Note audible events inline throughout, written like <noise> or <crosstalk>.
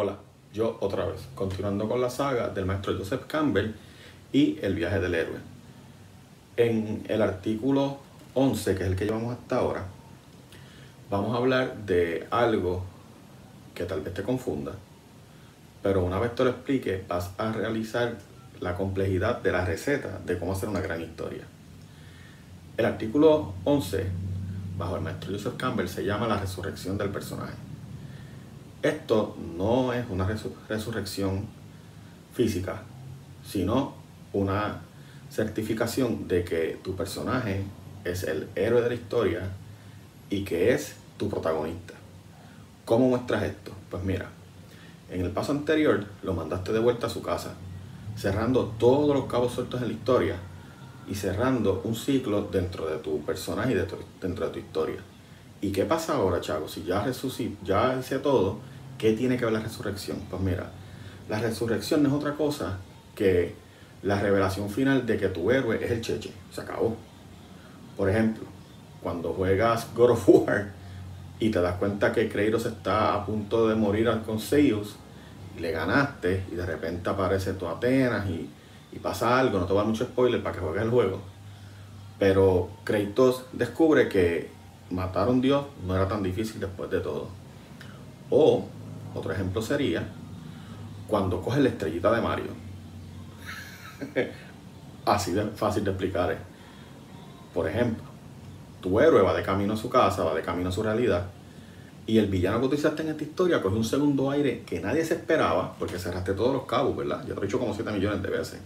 Hola, yo otra vez, continuando con la saga del maestro Joseph Campbell y el viaje del héroe. En el artículo 11, que es el que llevamos hasta ahora, vamos a hablar de algo que tal vez te confunda, pero una vez te lo explique, vas a realizar la complejidad de la receta de cómo hacer una gran historia. El artículo 11, bajo el maestro Joseph Campbell, se llama La resurrección del personaje. Esto no es una resurrección física, sino una certificación de que tu personaje es el héroe de la historia y que es tu protagonista. ¿Cómo muestras esto? Pues mira, en el paso anterior lo mandaste de vuelta a su casa, cerrando todos los cabos sueltos en la historia y cerrando un ciclo dentro de tu personaje y dentro de tu historia. ¿Y qué pasa ahora, Chago? Si ya, ya hice todo, ¿qué tiene que ver la resurrección? Pues mira, la resurrección no es otra cosa que la revelación final de que tu héroe es el Cheche. Se acabó. Por ejemplo, cuando juegas God of War y te das cuenta que Kratos está a punto de morir con Zeus, y le ganaste y de repente aparece tu Atenas y, y pasa algo, no te va mucho spoiler para que juegues el juego, pero Kratos descubre que matar a un dios no era tan difícil después de todo. O, otro ejemplo sería, cuando coges la estrellita de Mario. <laughs> Así de fácil de explicar. Por ejemplo, tu héroe va de camino a su casa, va de camino a su realidad, y el villano que utilizaste en esta historia coge un segundo aire que nadie se esperaba, porque cerraste todos los cabos, ¿verdad? Yo te lo he dicho como 7 millones de veces.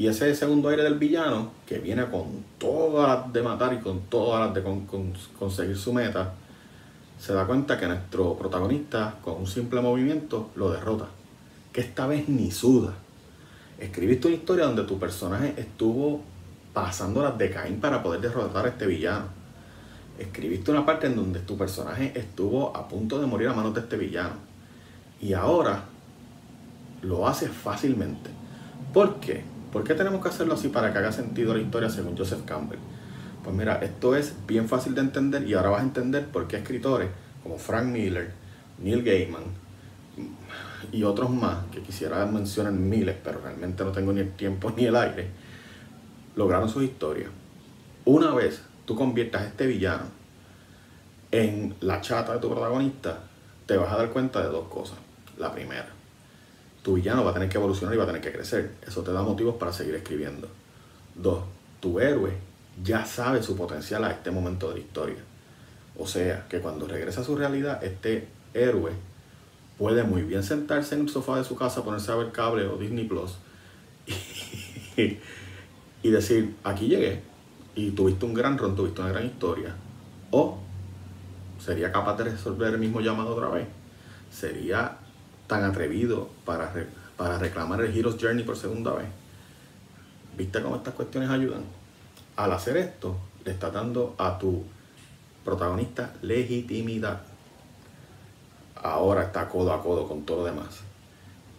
Y ese segundo aire del villano, que viene con todas las de matar y con todas las de conseguir su meta, se da cuenta que nuestro protagonista, con un simple movimiento, lo derrota. Que esta vez ni suda. Escribiste una historia donde tu personaje estuvo pasando las de Caín para poder derrotar a este villano. Escribiste una parte en donde tu personaje estuvo a punto de morir a manos de este villano. Y ahora lo haces fácilmente. ¿Por qué? ¿Por qué tenemos que hacerlo así para que haga sentido la historia según Joseph Campbell? Pues mira, esto es bien fácil de entender y ahora vas a entender por qué escritores como Frank Miller, Neil Gaiman y otros más, que quisiera mencionar miles, pero realmente no tengo ni el tiempo ni el aire, lograron sus historias. Una vez tú conviertas a este villano en la chata de tu protagonista, te vas a dar cuenta de dos cosas. La primera, tu villano va a tener que evolucionar y va a tener que crecer. Eso te da motivos para seguir escribiendo. Dos, tu héroe ya sabe su potencial a este momento de la historia. O sea, que cuando regresa a su realidad, este héroe puede muy bien sentarse en el sofá de su casa, ponerse a ver cable o Disney Plus y, <laughs> y decir, aquí llegué y tuviste un gran ron, tuviste una gran historia. O sería capaz de resolver el mismo llamado otra vez. Sería tan atrevido para, para reclamar el Hero's Journey por segunda vez. ¿Viste cómo estas cuestiones ayudan? Al hacer esto, le estás dando a tu protagonista legitimidad. Ahora está codo a codo con todo lo demás.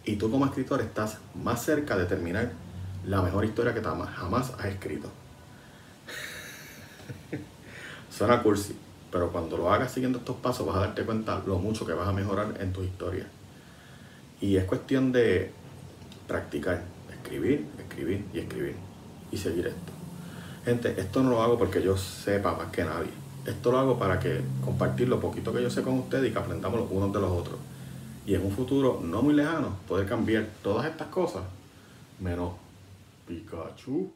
Y tú como escritor estás más cerca de terminar la mejor historia que jamás has escrito. <laughs> Suena cursi, pero cuando lo hagas siguiendo estos pasos vas a darte cuenta lo mucho que vas a mejorar en tu historia. Y es cuestión de practicar, escribir, escribir y escribir. Y seguir esto. Gente, esto no lo hago porque yo sepa más que nadie. Esto lo hago para que compartir lo poquito que yo sé con ustedes y que aprendamos los unos de los otros. Y en un futuro no muy lejano poder cambiar todas estas cosas menos Pikachu.